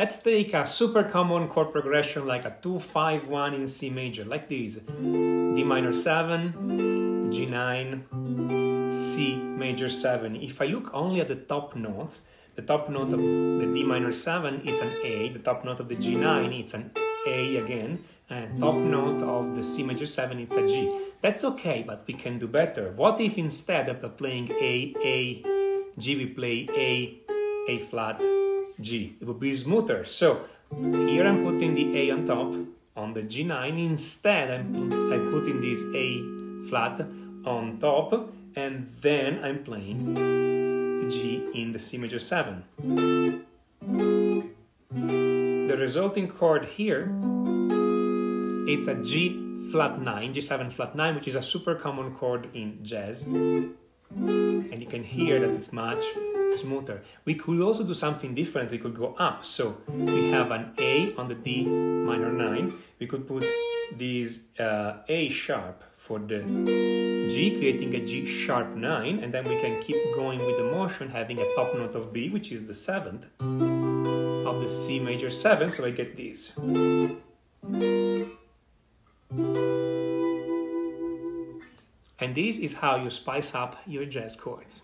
Let's take a super common chord progression like a 2-5-1 in C major, like this. D minor 7, G9, C major 7. If I look only at the top notes, the top note of the D minor 7 is an A, the top note of the G9 it's an A again, and top note of the C major 7 it's a G. That's okay, but we can do better. What if instead of playing A, A, G, we play A, A flat, G? It would be smoother. So here I'm putting the A on top on the G9. Instead, I'm, I'm putting this A flat on top, and then I'm playing the G in the C major 7. The resulting chord here, it's a G flat 9, G7 flat 9, which is a super common chord in jazz. And you can hear that it's much smoother. We could also do something different. We could go up. So we have an A on the D minor 9. We could put this uh, A sharp for the G, creating a G sharp 9, and then we can keep going with the motion, having a top note of B, which is the 7th, of the C major 7, so I get this. And this is how you spice up your jazz chords.